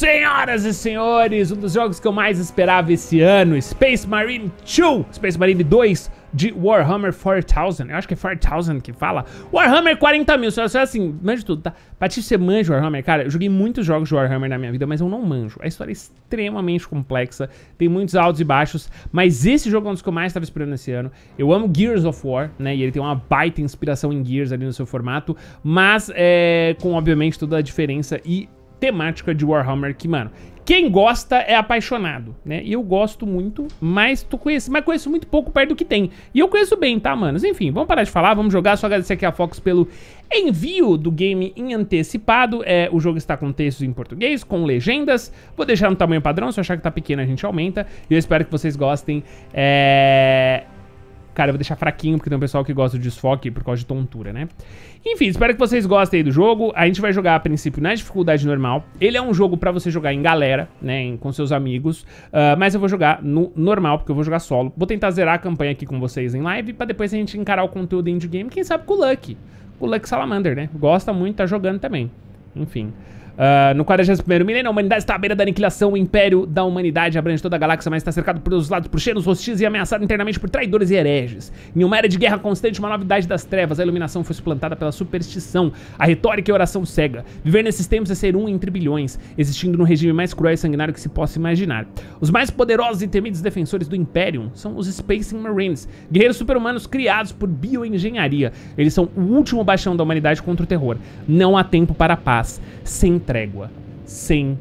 Senhoras e senhores, um dos jogos que eu mais esperava esse ano, Space Marine 2, Space Marine 2 de Warhammer 4000, eu acho que é 4000 que fala, Warhammer 40 mil, só, só assim, manjo tudo, tá? Patife, você manja Warhammer? Cara, eu joguei muitos jogos de Warhammer na minha vida, mas eu não manjo, a história é extremamente complexa, tem muitos altos e baixos, mas esse jogo é um dos que eu mais estava esperando esse ano, eu amo Gears of War, né, e ele tem uma baita inspiração em Gears ali no seu formato, mas é, com obviamente toda a diferença e temática de Warhammer que, mano, quem gosta é apaixonado, né? E eu gosto muito, mas tu conhece, mas conheço muito pouco perto do que tem. E eu conheço bem, tá, manos? Enfim, vamos parar de falar, vamos jogar. Só agradecer aqui a Fox pelo envio do game em antecipado. É, o jogo está com textos em português, com legendas. Vou deixar no tamanho padrão, se eu achar que tá pequeno a gente aumenta. E eu espero que vocês gostem. É... Cara, eu vou deixar fraquinho, porque tem um pessoal que gosta de desfoque por causa de tontura, né? Enfim, espero que vocês gostem aí do jogo. A gente vai jogar, a princípio, na dificuldade normal. Ele é um jogo pra você jogar em galera, né, em, com seus amigos. Uh, mas eu vou jogar no normal, porque eu vou jogar solo. Vou tentar zerar a campanha aqui com vocês em live, pra depois a gente encarar o conteúdo indie game, quem sabe com o Lucky. Com o Lucky Salamander, né? Gosta muito, tá jogando também. Enfim... Uh, no 41 milênio, a humanidade está à beira da aniquilação. O império da humanidade abrange toda a galáxia, mas está cercado por todos os lados por cheiros hostis e ameaçado internamente por traidores e hereges. Em uma era de guerra constante, uma novidade das trevas, a iluminação foi suplantada pela superstição, a retórica e a oração cega. Viver nesses tempos é ser um entre bilhões, existindo no regime mais cruel e sanguinário que se possa imaginar. Os mais poderosos e temidos defensores do Imperium são os Space Marines, guerreiros super-humanos criados por bioengenharia. Eles são o último bastião da humanidade contra o terror. Não há tempo para a paz. Sem trégua, sem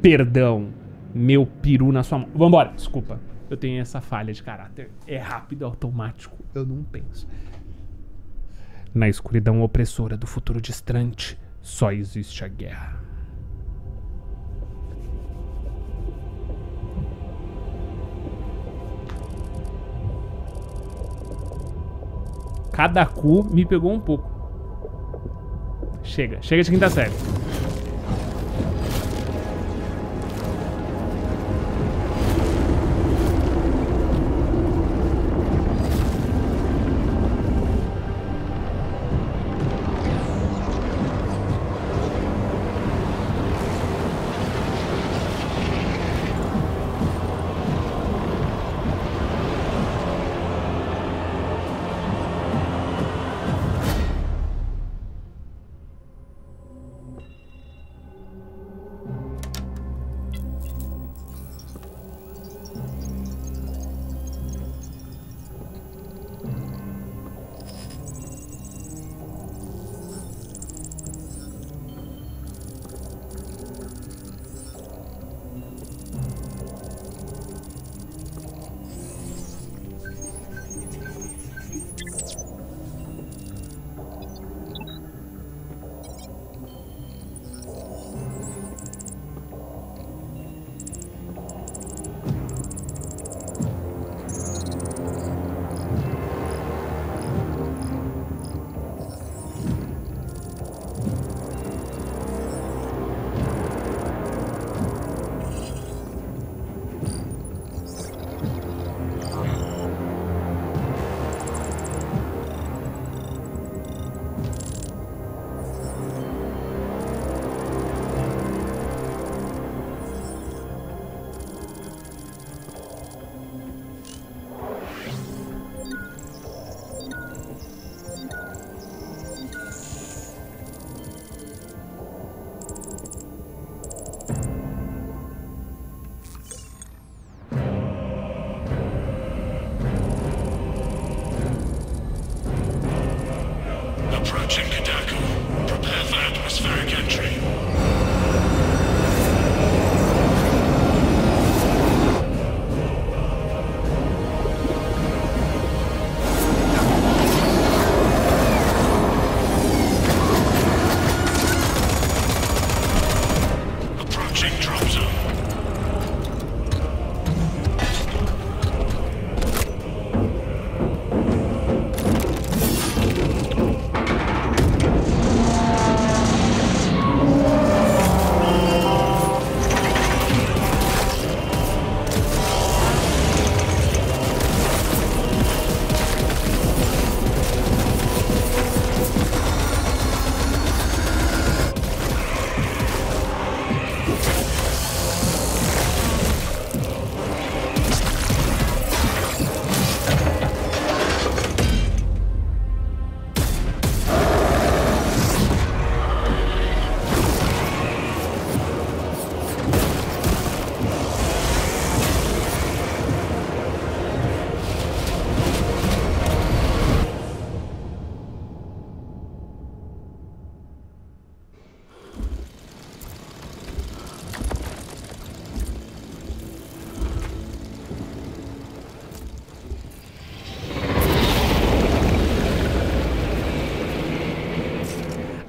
perdão. Meu peru na sua mão. Vambora, desculpa. Eu tenho essa falha de caráter. É rápido, automático. Eu não penso. Na escuridão opressora do futuro distante, só existe a guerra. Cada cu me pegou um pouco. Chega, chega de quinta série.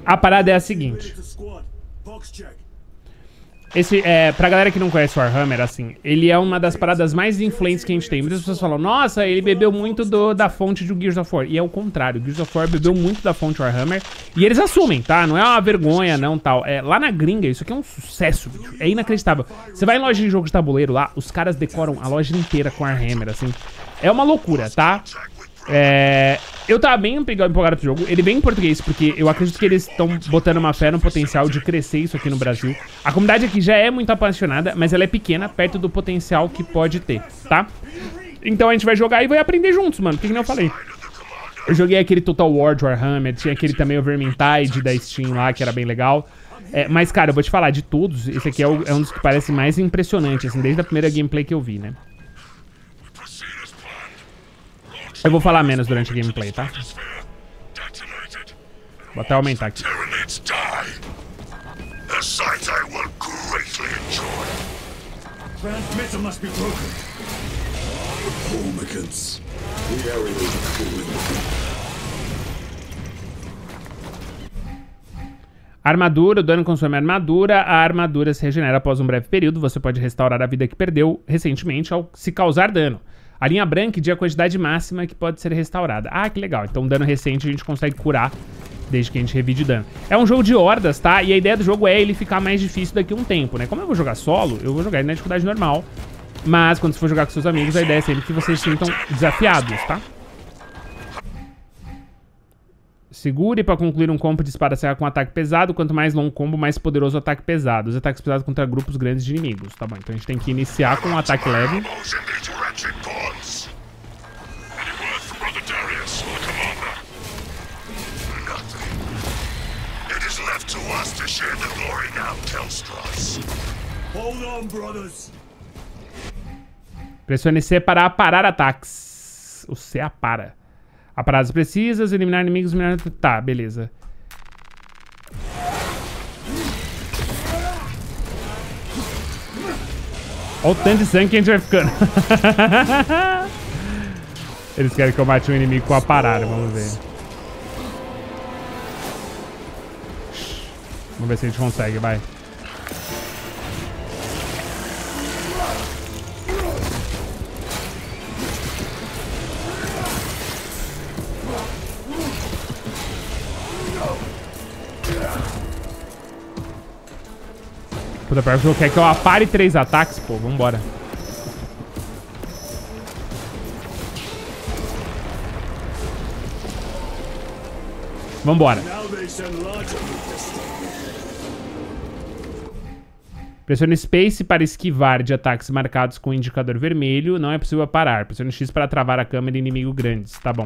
A parada é a seguinte. Esse, é, pra galera que não conhece o Warhammer, assim, ele é uma das paradas mais influentes que a gente tem. Muitas pessoas falam, nossa, ele bebeu muito do, da fonte do Gears of War. E é o contrário, Gears of War bebeu muito da fonte Warhammer. E eles assumem, tá? Não é uma vergonha, não, tal. É, lá na gringa, isso aqui é um sucesso, bicho. É inacreditável. Você vai em loja de jogo de tabuleiro lá, os caras decoram a loja inteira com Warhammer, assim. É uma loucura, tá? É, eu tava bem empolgado pro jogo. Ele vem em português, porque eu acredito que eles estão botando uma fé no potencial de crescer isso aqui no Brasil. A comunidade aqui já é muito apaixonada, mas ela é pequena, perto do potencial que pode ter, tá? Então a gente vai jogar e vai aprender juntos, mano. Porque que nem eu falei. Eu joguei aquele Total War de Warhammer, tinha aquele também o Vermintide da Steam lá, que era bem legal. É, mas, cara, eu vou te falar, de todos, esse aqui é, o, é um dos que parece mais impressionante, assim, desde a primeira gameplay que eu vi, né? Eu vou falar menos durante a gameplay, tá? Vou até aumentar aqui. Armadura, o dano consome armadura, a armadura se regenera após um breve período, você pode restaurar a vida que perdeu recentemente ao se causar dano. A linha branca indica a quantidade máxima que pode ser restaurada. Ah, que legal. Então, dano recente a gente consegue curar desde que a gente revide dano. É um jogo de hordas, tá? E a ideia do jogo é ele ficar mais difícil daqui a um tempo, né? Como eu vou jogar solo, eu vou jogar ele na dificuldade normal. Mas quando você for jogar com seus amigos, a ideia é sempre que vocês se sintam desafiados, tá? Segure para concluir um combo de espada serra com ataque pesado. Quanto mais longo o combo, mais poderoso o ataque pesado. Os ataques pesados contra grupos grandes de inimigos. Tá bom, então a gente tem que iniciar com um ataque leve. Pressione C para parar ataques. O C apara. A paradas precisas, eliminar inimigos, eliminar... Tá, beleza. Olha o tanto de sangue que a gente vai ficando. Eles querem que eu mate um inimigo com a parada, vamos ver. Vamos ver se a gente consegue, vai. Puta, pior que quer que eu apare três ataques, pô. Vambora. Vambora. Pressione Space para esquivar de ataques marcados com indicador vermelho. Não é possível parar. Pressione X para travar a câmera inimigo grandes. Tá bom.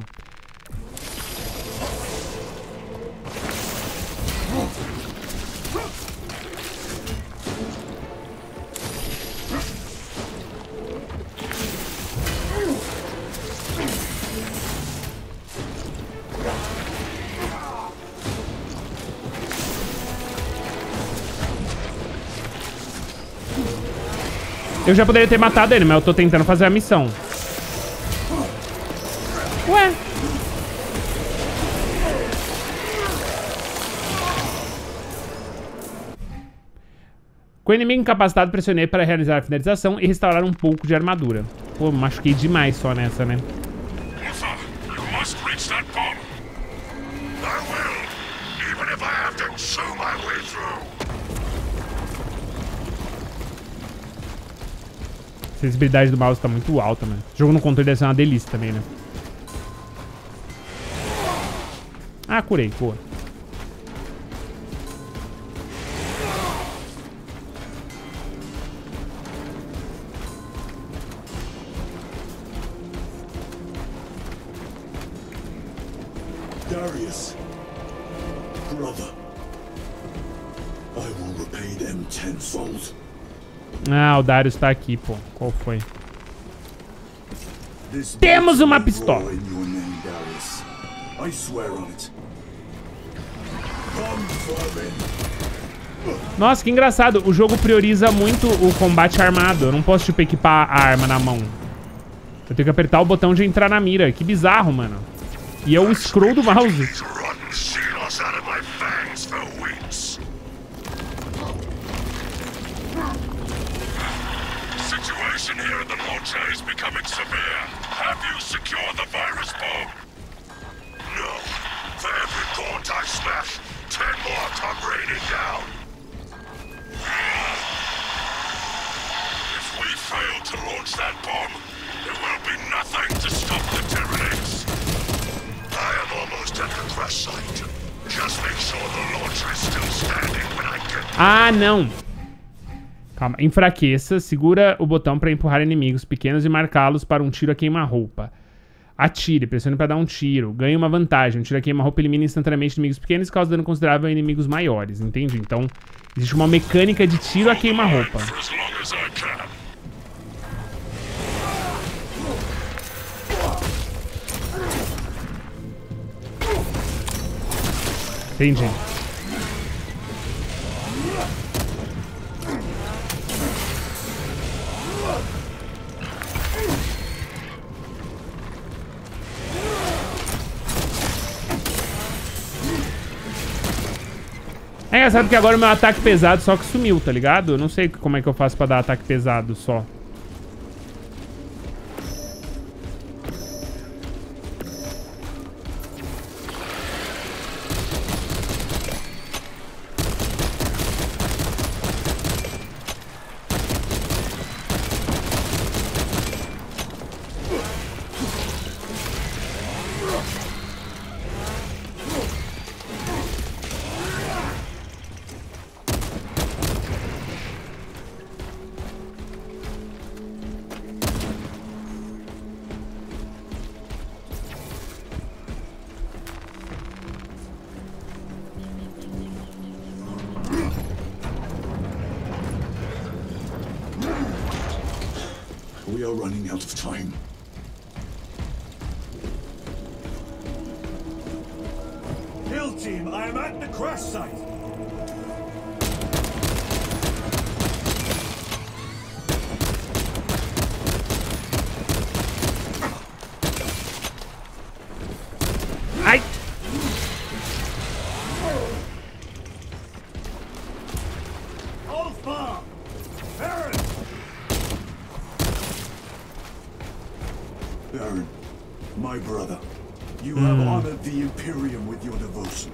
Eu já poderia ter matado ele, mas eu tô tentando fazer a missão. Ué. Com o inimigo incapacitado, pressionei para realizar a finalização e restaurar um pouco de armadura. Pô, machuquei demais só nessa, né? A sensibilidade do mouse tá muito alta, mano. O jogo no controle deve ser uma delícia também, né? Ah, curei, boa. O Darius tá aqui, pô. Qual foi? Temos uma pistola. Nossa, que engraçado. O jogo prioriza muito o combate armado. Eu não posso, tipo, equipar a arma na mão. Eu tenho que apertar o botão de entrar na mira. Que bizarro, mano. E é o scroll do mouse. Situation here at the launcher is becoming severe. Have you secured the virus bomb? No. For every port I smash, ten more come raining down. If we fail to launch that bomb, there will be nothing to stop the Tyranids. I am almost at the crash site. Just make sure the launcher is still standing when I get. Ah, não. Calma. Enfraqueça. Segura o botão para empurrar inimigos pequenos e marcá-los para um tiro a queima-roupa. Atire. Pressione para dar um tiro. Ganhe uma vantagem. Um tiro a queima-roupa elimina instantaneamente inimigos pequenos e causa dano considerável a inimigos maiores. Entendi. Então, existe uma mecânica de tiro a queima-roupa. Entendi. É engraçado que agora o meu ataque pesado só que sumiu, tá ligado? Eu não sei como é que eu faço pra dar ataque pesado só. My brother, you have hmm. honored the Imperium with your devotion.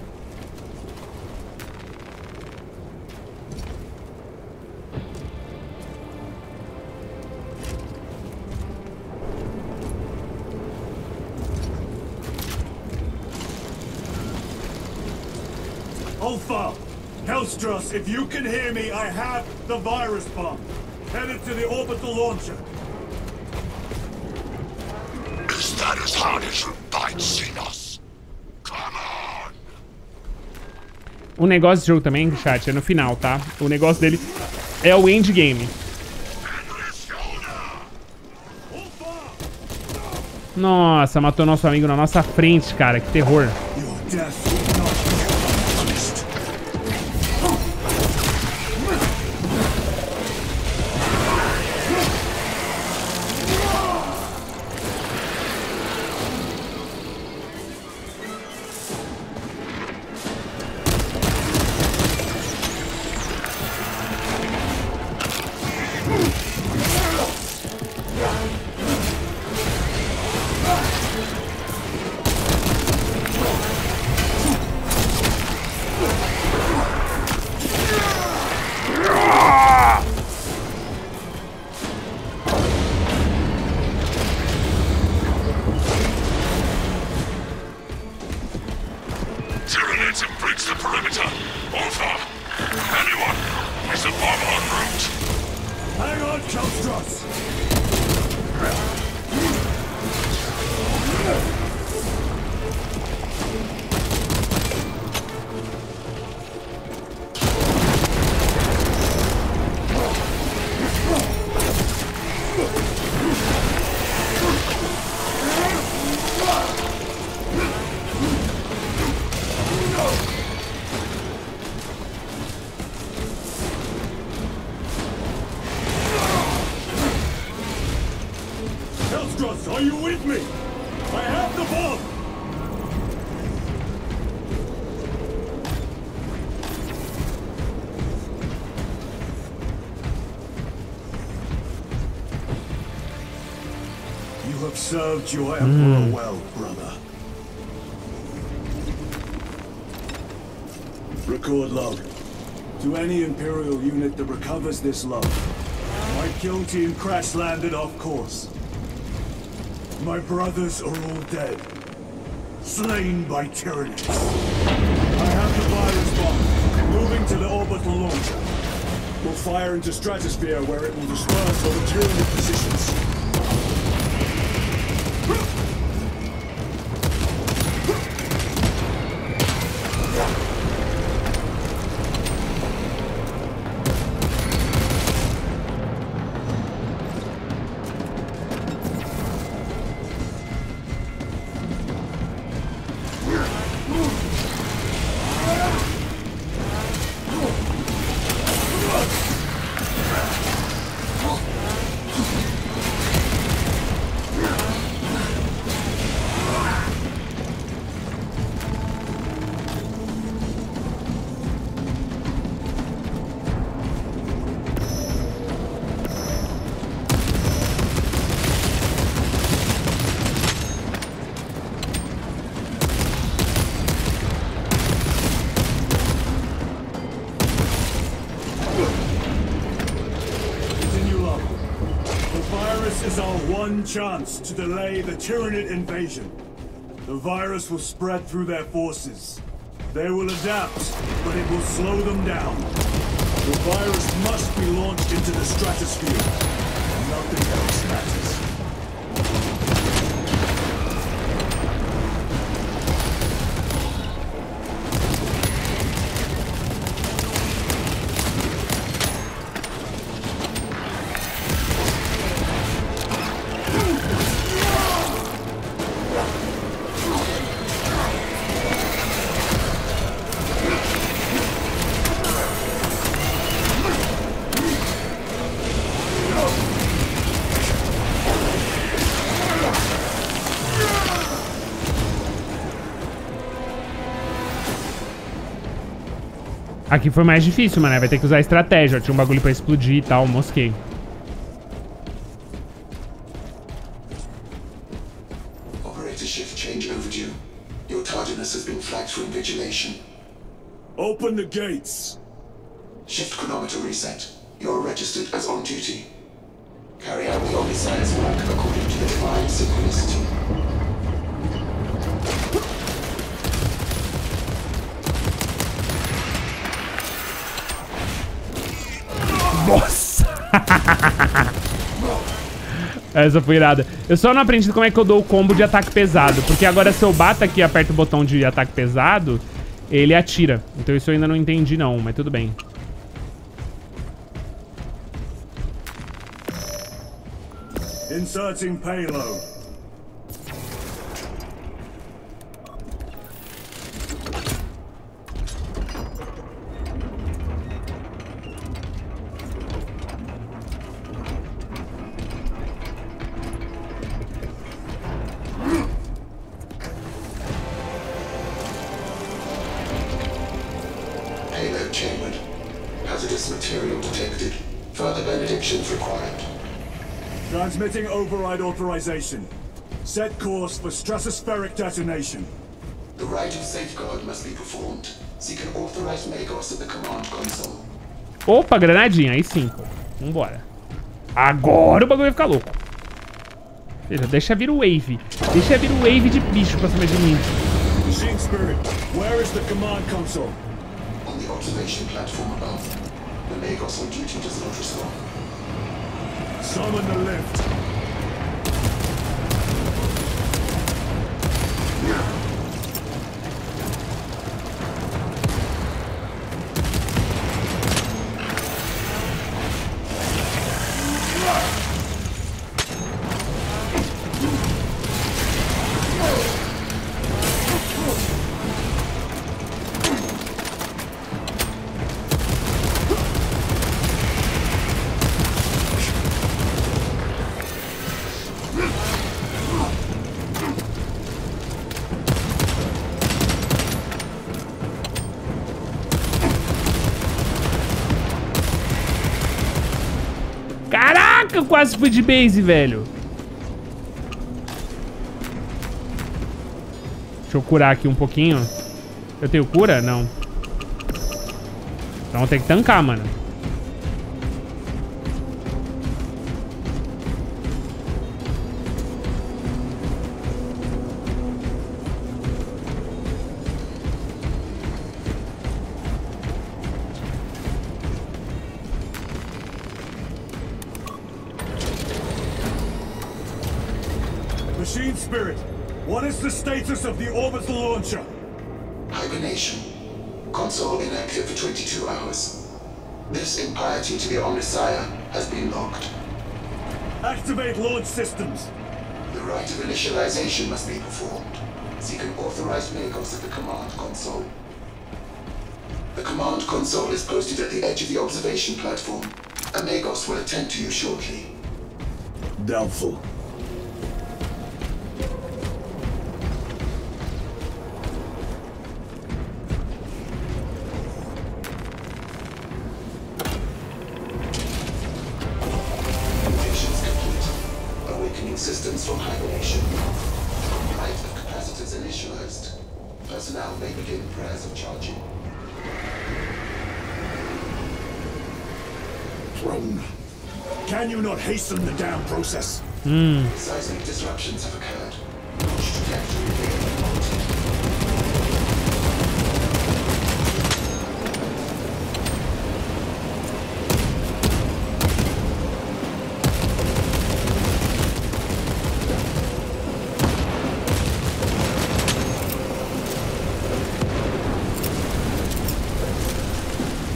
Alpha! Hellstros, if you can hear me, I have the virus bomb. Headed to the orbital launcher. O negócio desse jogo também, chat, é no final, tá? O negócio dele é o endgame. Nossa, matou nosso amigo na nossa frente, cara. Que terror. Hellstros, are you with me? I have the bomb! You have served your emperor hmm. well, brother. Record log. To any Imperial unit that recovers this log, my kill team crash landed off course. My brothers are all dead. Slain by tyrannies. I have the virus bomb. Moving to the orbital launcher. We'll fire into stratosphere where it will disperse over Tyranid positions. Chance to delay the Tyranid invasion. The virus will spread through their forces. They will adapt, but it will slow them down. The virus must be launched into the stratosphere. Aqui foi mais difícil, mano. Vai ter que usar estratégia. Tinha um bagulho pra explodir e tal. Mosquei. Operator shift change overdue. Your tardiness has been flagged for invigilation. Open the gates! Shift chronometer reset. Essa foi irada. Eu só não aprendi como é que eu dou o combo de ataque pesado. Porque agora se eu bato aqui e aperto o botão de ataque pesado, ele atira. Então isso eu ainda não entendi não, mas tudo bem. Inserting payload. Benedictions required. Transmitting override authorization. Set course for stratospheric detonation. The rite of safeguard must be performed. Seek an authorized Magos at the command console. Opa, granadinha. Aí sim. Vambora. Agora o bagulho vai ficar louco. Veja, deixa vir o wave. Deixa vir o wave de bicho pra cima de mim. Machine Spirit, where is the command console? On the observation platform above. The Magos on duty does not respond. Some on the left. quase fui de base, velho. Deixa eu curar aqui um pouquinho. Eu tenho cura? Não. Então tem que tancar, mano. Systems. The rite of initialization must be performed. Seek an authorized Magos at the command console. The command console is posted at the edge of the observation platform. A Magos will attend to you shortly. Doubtful. The damn process? Seismic disruptions have occurred. Launch trajectory.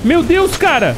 Meu Deus, cara!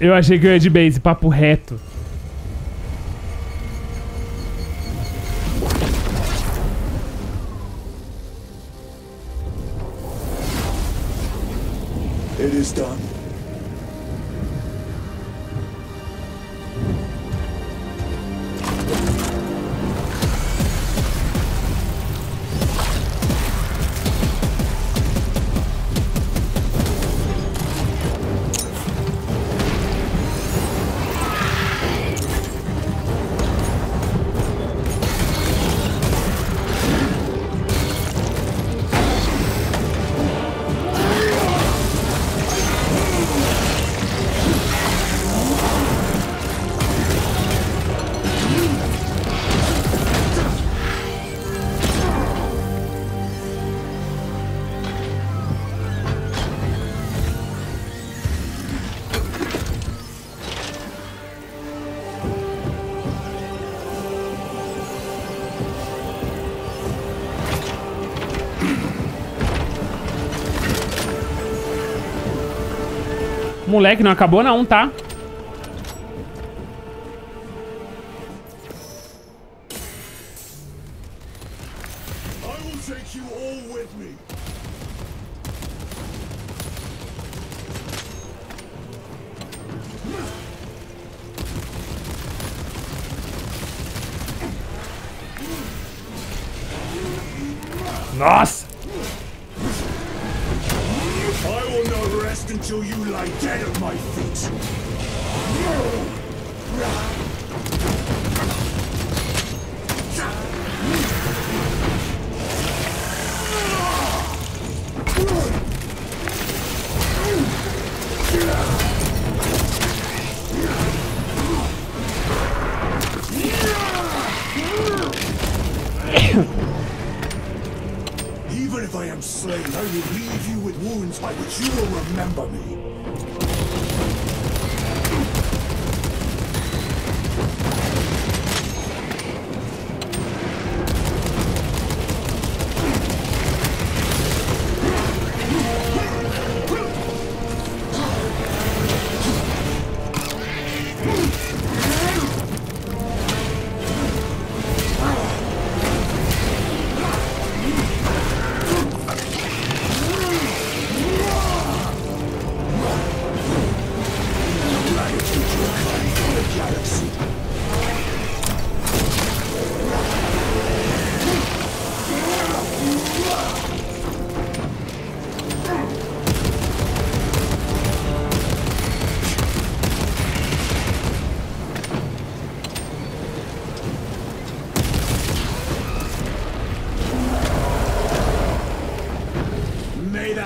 Eu achei que eu ia de base, papo reto. Moleque, não acabou não, tá? By which you will remember me.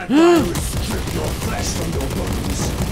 That virus strip your flesh from your bones.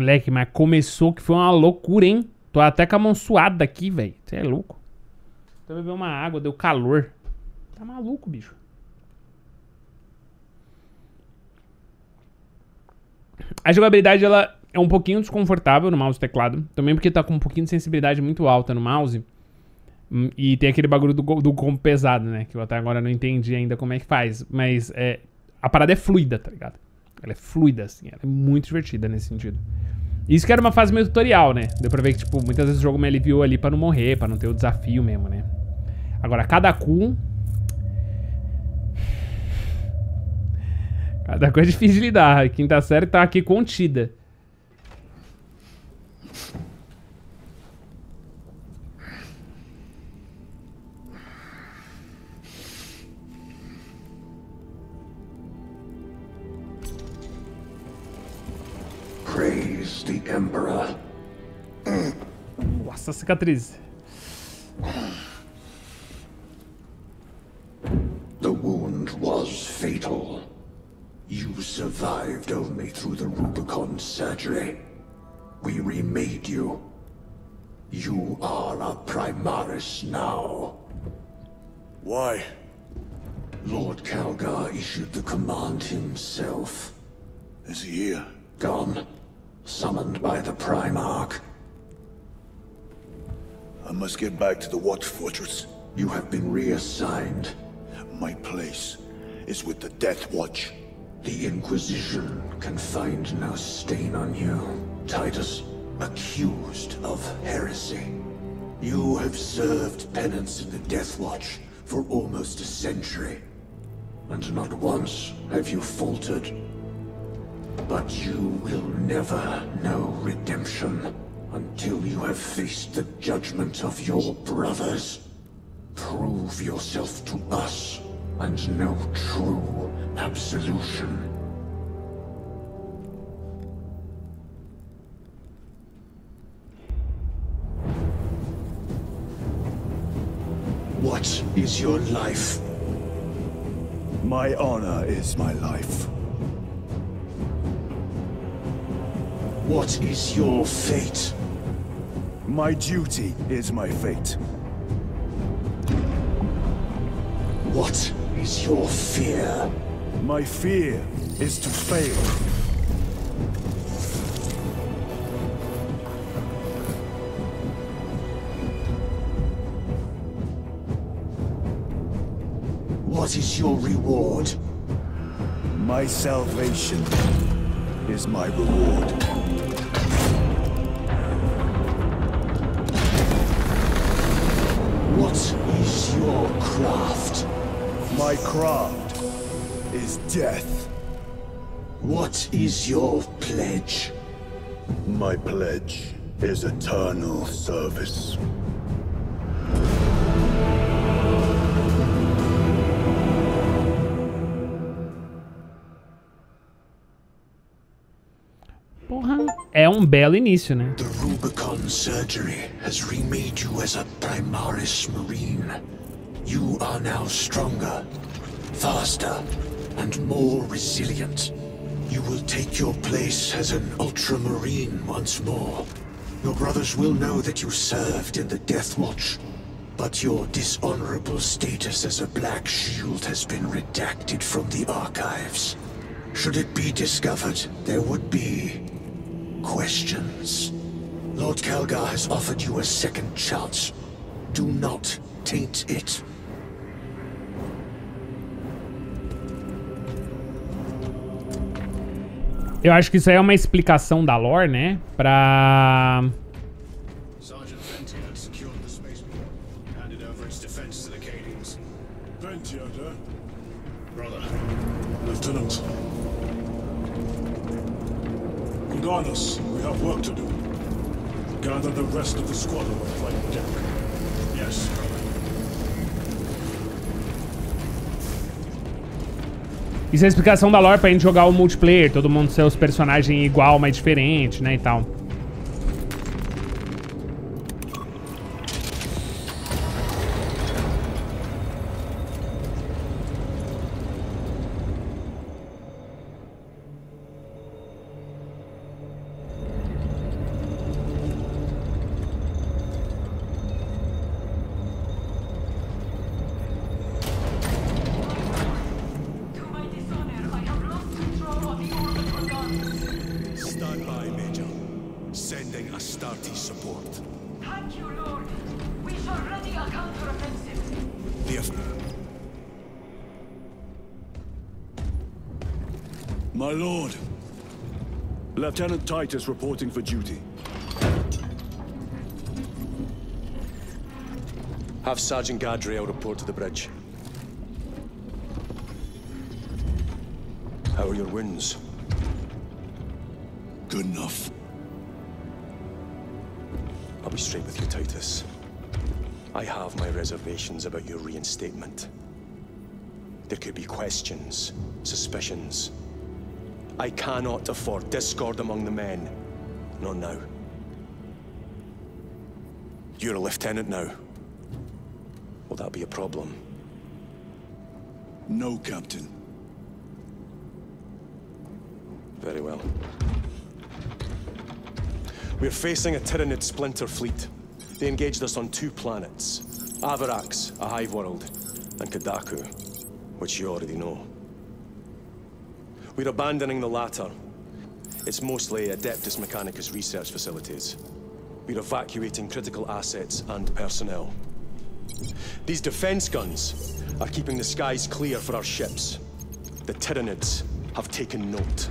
Moleque, mas começou que foi uma loucura, hein? Tô até com a mão suada aqui, velho. Você é louco. Tô bebendo uma água, deu calor. Tá maluco, bicho. A jogabilidade, ela é um pouquinho desconfortável no mouse e teclado. Também porque tá com um pouquinho de sensibilidade muito alta no mouse. Hum, E tem aquele bagulho do, combo pesado, né? Que eu até agora não entendi ainda como é que faz. Mas é, a parada é fluida, tá ligado? Ela é fluida, assim. Ela é muito divertida nesse sentido. Isso que era uma fase meio tutorial, né? Deu pra ver que, tipo, muitas vezes o jogo me aliviou ali pra não morrer, pra não ter o desafio mesmo, né? Agora, cada cu... Cada coisa é difícil de lidar. A quinta série tá aqui contida. Emperor. Nossa, cicatriz. The wound was fatal. You survived only through the Rubicon surgery. We remade you. You are a Primaris now. Why? Lord Calgar issued the command himself. Is he here? Gone. By the Primarch. I must get back to the Watch Fortress. You have been reassigned. My place is with the Death Watch. The Inquisition can find no stain on you. Titus, accused of heresy. You have served penance in the Death Watch for almost a century. And not once have you faltered. But you will never know redemption until you have faced the judgment of your brothers. Prove yourself to us and know true absolution. What is your life? My honor is my life. What is your fate? My duty is my fate. What is your fear? My fear is to fail. What is your reward? My salvation is my reward. Your craft? My craft is death. What is your pledge? My pledge is eternal service. Porra, é um belo início, né? The Rubicon surgery has remade you as a Primaris Marine. You are now stronger, faster, and more resilient. You will take your place as an Ultramarine once more. Your brothers will know that you served in the Death Watch, but your dishonorable status as a Black Shield has been redacted from the archives. Should it be discovered, there would be questions. Lord Calgar has offered you a second chance. Do not taint it. Eu acho que isso aí é uma explicação da lore, né? Pra... Sergeant Ventia had secured the spaceport, handed over its defense to the Cadians. Ventia, Brother, Lieutenant. Gudanis, we have work to do. Gather the rest of the squadron Isso é a explicação da lore pra gente jogar o multiplayer. Todo mundo ser os personagens igual, mas diferente, né? E tal. My lord. Lieutenant Titus reporting for duty. Have Sergeant Gadriel report to the bridge. How are your wounds? Good enough. I'll be straight with you, Titus. I have my reservations about your reinstatement. There could be questions, suspicions. I cannot afford discord among the men. Not now. You're a lieutenant now. Will that be a problem? No, Captain. Very well. We're facing a Tyranid splinter fleet. They engaged us on two planets. Avarax, a hive world, and Kadaku. which you already know. We're abandoning the latter. It's mostly Adeptus Mechanicus research facilities. We're evacuating critical assets and personnel. These defense guns are keeping the skies clear for our ships. The Tyranids have taken note.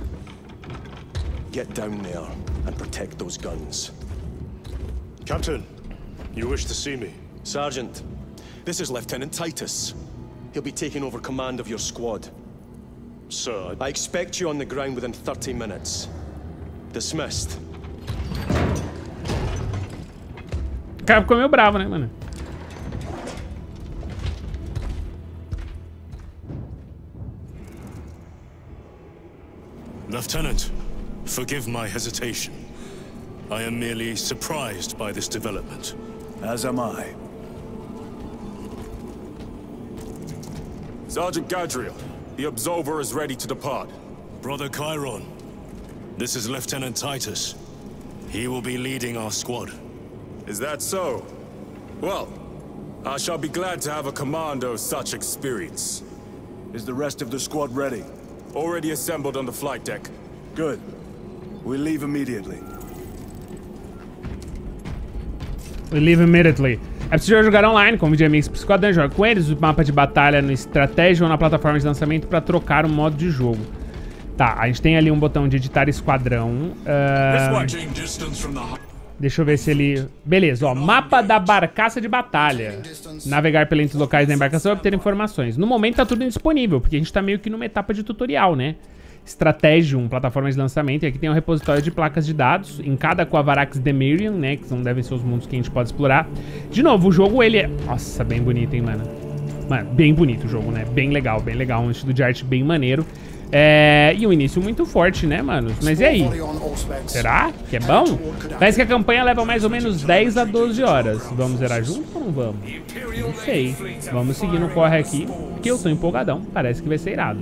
Get down there and protect those guns. Captain, you wish to see me? Sergeant, this is Lieutenant Titus. He'll be taking over command of your squad. Sir, I... I expect you on the ground within 30 minutes. Dismissed. O cara ficou meio bravo, né, mano? Lieutenant, forgive my hesitation. I am merely surprised by this development. As am I. Sergeant Gadriel, the Absolver is ready to depart. Brother Chiron, this is Lieutenant Titus. He will be leading our squad. Is that so? Well, I shall be glad to have a commander of such experience. Is the rest of the squad ready? Already assembled on the flight deck. Good. We leave immediately. We leave immediately. É possível jogar online com videoamigos pro Squadron, joga com eles, o mapa de batalha no estratégia ou na plataforma de lançamento para trocar o modo de jogo. Tá, a gente tem ali um botão de editar esquadrão. ah, deixa eu ver se ele... Beleza, ó, mapa da barcaça de batalha. Navegar pelos locais da embarcação e obter informações. No momento tá tudo indisponível, porque a gente tá meio que numa etapa de tutorial, né? Strategium, plataforma de lançamento, e aqui tem um repositório de placas de dados, em cada Quavarax Demirium, né, que não devem ser os mundos que a gente pode explorar. De novo, o jogo, ele é... Nossa, bem bonito, hein, mano? Mano, bem bonito o jogo, né? Bem legal, bem legal, um estilo de arte bem maneiro. É... E um início muito forte, né, mano? Mas e aí? Será que é bom? Parece que a campanha leva mais ou menos 10 a 12 horas. Vamos zerar junto ou não vamos? Não sei. Vamos seguir no corre aqui, que eu tô empolgadão. Parece que vai ser irado.